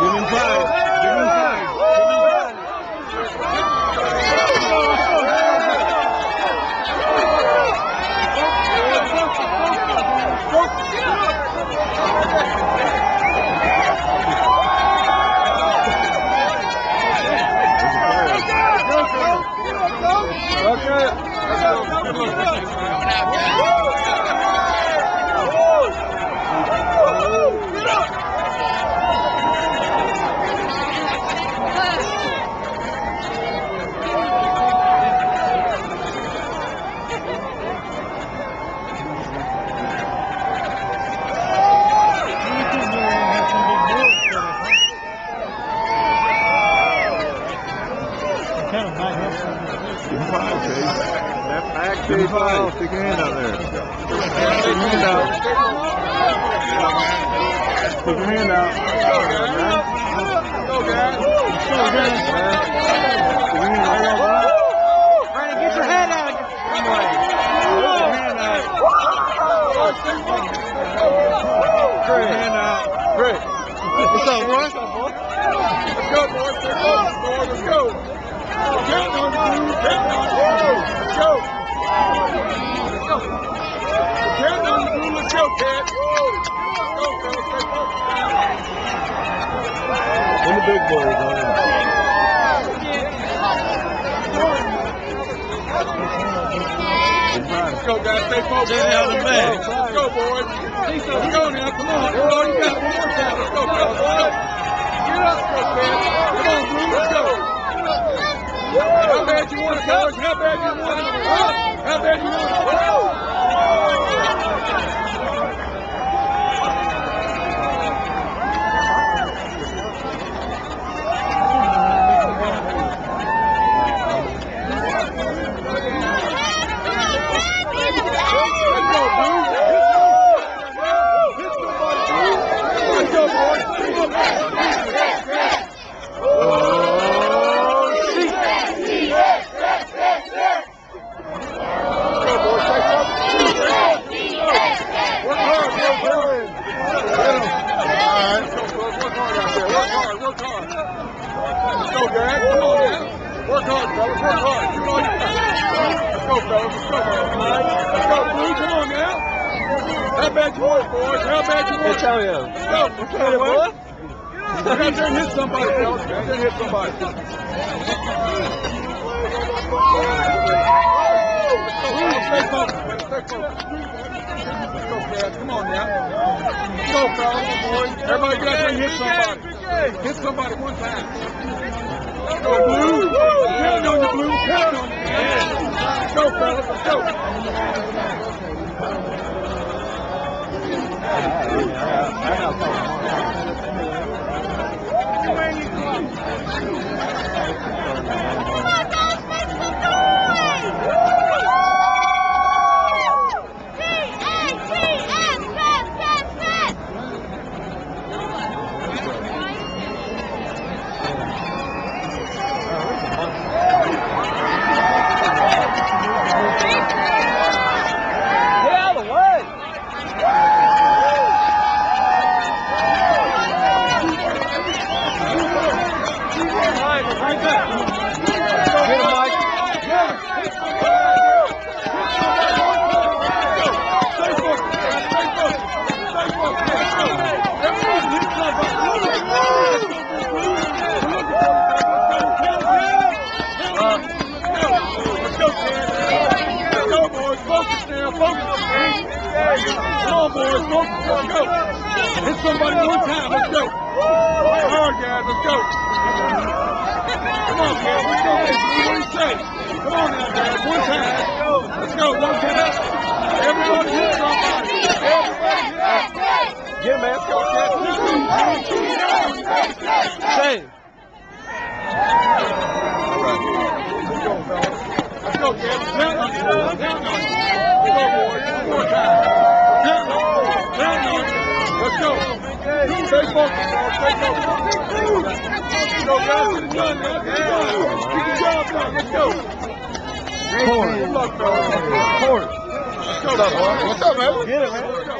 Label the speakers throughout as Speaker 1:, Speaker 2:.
Speaker 1: 我们败了，你们。Give him five, Chase.
Speaker 2: Left back,
Speaker 1: Give
Speaker 2: Chase
Speaker 1: five. Stick your hand out there. Stick your hand out. Stick your hand out.
Speaker 2: Go, guys.
Speaker 1: Stick your hand out.
Speaker 3: Brandon, get your head out.
Speaker 1: Stick your hand out. Stick your hand out.
Speaker 2: Great. What's up, boy? Let's go, boys. Let's go, boys. Let's go. Let's go, guys. Stay focused. Let's go, boys. Let's go now. Come on. You got. One more time. Let's go, fellas. Get up. Let's go, Cat. Come on, dude. Let's go. How bad you it, boys? How bad you want it? How bad you want it? Let's go, dude. Hit somebody, dude. Let's go, boys. Let's go, boys. Stay focused. Work hard, work hard. Let's go, fellas. Work hard out there. Work hard, work hard. Let's go, Dad. Come on now. Work hard, fellas. Work hard. Come on. Let's go, fellas. Let's go, fellas. Let's go, Blue. Come on now. How bad you want it, boys? How bad you want it?
Speaker 3: Tell you.
Speaker 2: Let's go. Let's go, boy. Get out there and hit somebody, fellas. Get out there and hit somebody. Let's go, fellas. Stay focused, man. Stay focused. Let's go, Dad. Come on now. Let's go, fellas, boys. Everybody get out there and hit somebody. Hit somebody one time. Go, Blue. Counting on you, Blue. Counting on you. Let's go, fellas. Go.
Speaker 3: Get out of the way. Get him, Mike.
Speaker 2: Come on, boys. Let's go. Hit somebody one time. Let's go. Work hard, guys. Let's go. Come on, guys. Let's go. What do you say? Come on now, guys. One time. Let's go. One time. Everybody hit somebody. Everybody hit.
Speaker 3: Get him, man.
Speaker 2: Let's go, guys.
Speaker 3: Save.
Speaker 2: Let's go, fellas. Let's go, kids. Count on on you. Let's go, boys. One more time. Count on you. Count on you. Let's go. Stay focused, guys. Stay focused. Let's go, guys. Get it done, man. Get it done. Get the. Let's go. Good luck.
Speaker 3: Court.
Speaker 2: Let's go, man?
Speaker 3: Man.
Speaker 2: Let's go.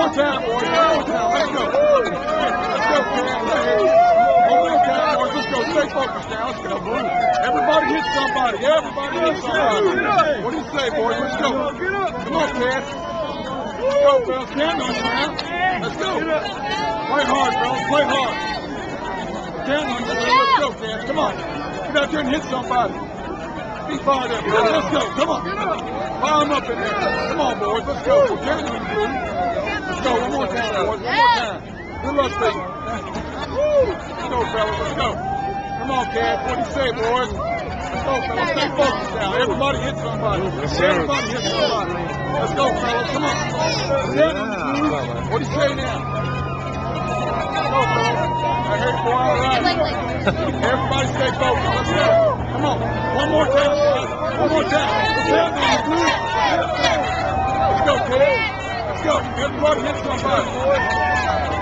Speaker 2: Let's go. Let's go. Let's go. Everybody hit somebody. Everybody hit somebody. What do you say, boys? Let's go. Come on, Cats. Let's go, fellas. Stand on you now. Let's go. Play hard, fellas. Play hard. Stand on you, man. Let's go, Cats. Come on. Get out there and hit somebody. Be fired up, boys. Let's go. Come on. Fire them up in there. Come on, boys. Let's go. Stand on you, dude. Let's go. One more time, boys. One more time. Good luck, Steve. Let's go, fellas. Let's go. Come on, Cats. What do you say, boys? Let's fellas. Stay focused now. Everybody hit somebody.
Speaker 1: Yes.
Speaker 2: Everybody hit somebody. Let's go, fellas. Come on. On. What do you say now? Go. I heard you all right. Everybody stay focused. Let's go. Come on. One more time. One more time. Let's go, kid. Let's go. Everybody hit somebody.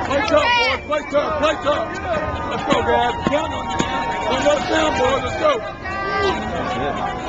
Speaker 2: Play tough, boys. Play tough. Play tough. Let's go, guys. Count on you. Don't let us down, boys. Let's go. 没有